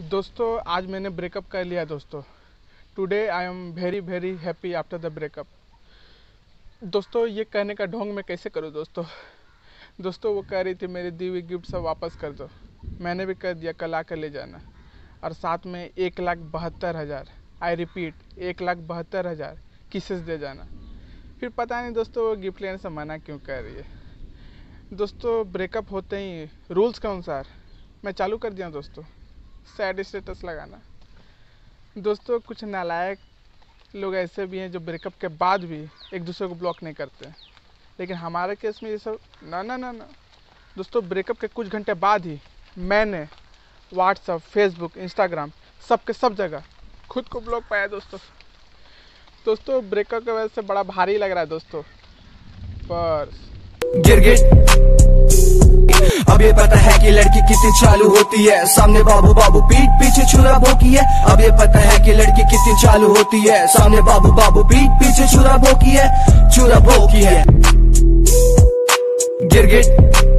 दोस्तों, आज मैंने ब्रेकअप कर लिया दोस्तों। Today I am very very happy after the breakup दोस्तों, ये कहने का ढोंग मैं कैसे करूँ दोस्तों? दोस्तों, वो कह रही थी, मेरी दी हुई गिफ्ट सब वापस कर दो। मैंने भी कर दिया, कल आकर ले जाना। और साथ में एक लाख बहत्तर हज़ार। आई रिपीट एक लाख बहत्तर हज़ार। किसेस दे जाना? फिर पता नहीं दोस्तों, वो गिफ्ट लेने से मना क्यों कर रही है। दोस्तों ब्रेकअप होते ही रूल्स के अनुसार मैं चालू कर दिया दोस्तों। सैड स्टेटस लगाना। दोस्तों, कुछ नालायक लोग ऐसे भी हैं जो ब्रेकअप के बाद भी एक दूसरे को ब्लॉक नहीं करते। लेकिन हमारे केस में ये सब, ना ना ना ना। दोस्तों ब्रेकअप के कुछ घंटे बाद ही मैंने व्हाट्सअप फेसबुक इंस्टाग्राम सब के सब जगह खुद को ब्लॉक पाया दोस्तों। दोस्तों ब्रेकअप की वजह से बड़ा भारी लग रहा है दोस्तों। पर गिरगिट अब ये पता है कि लड़की कितनी चालू होती है। सामने बाबू बाबू पीठ पीछे छुरा भोकी है। अब ये पता है कि लड़की कितनी चालू होती है। सामने बाबू बाबू पीठ पीछे छुरा भोकी है। छुरा भोकी है। गिरगिट